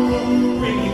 Bring